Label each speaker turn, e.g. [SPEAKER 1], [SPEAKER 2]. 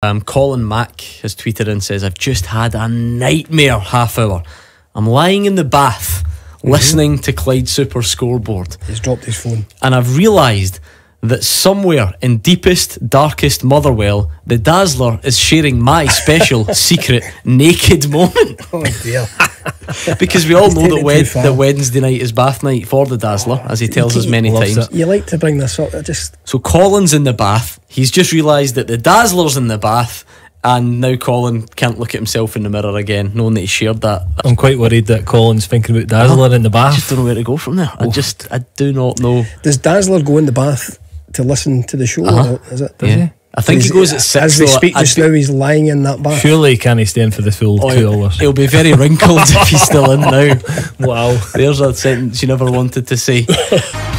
[SPEAKER 1] Um, Colin Mack has tweeted and says, I've just had a nightmare half hour. I'm lying in the bath listening to Clyde Super scoreboard,
[SPEAKER 2] He's dropped his phone.
[SPEAKER 1] and I've realised that somewhere in deepest, darkest Motherwell, the Dazzler is sharing my special secret naked moment.
[SPEAKER 2] Oh dear.
[SPEAKER 1] Because we all know that, Wed-
[SPEAKER 2] too
[SPEAKER 1] that Wednesday night is bath night for the Dazzler, as he tells us many
[SPEAKER 3] Loves
[SPEAKER 1] times.
[SPEAKER 3] it.
[SPEAKER 2] you like to bring this up. I just
[SPEAKER 1] So Colin's in the bath. He's just realised that the Dazzler's in the bath, and now Colin can't look at himself in the mirror again, knowing that he shared that.
[SPEAKER 3] I'm quite worried that Colin's thinking about Dazzler uh-huh. in the bath.
[SPEAKER 1] I just don't know where to go from there. I oh. just, I do not know.
[SPEAKER 2] does Dazzler go in the bath to listen to the show?
[SPEAKER 1] Uh-huh.
[SPEAKER 2] Is it?
[SPEAKER 3] Does he?
[SPEAKER 1] I think he goes at six.
[SPEAKER 2] As we
[SPEAKER 1] though.
[SPEAKER 2] speak
[SPEAKER 1] I'd
[SPEAKER 2] just
[SPEAKER 1] be-
[SPEAKER 2] now, he's lying in that bath.
[SPEAKER 3] Surely can he stay in for the full
[SPEAKER 1] Oh,
[SPEAKER 3] two hours?
[SPEAKER 1] He'll be very wrinkled if he's still in now.
[SPEAKER 3] Wow.
[SPEAKER 1] There's a sentence you never wanted to say.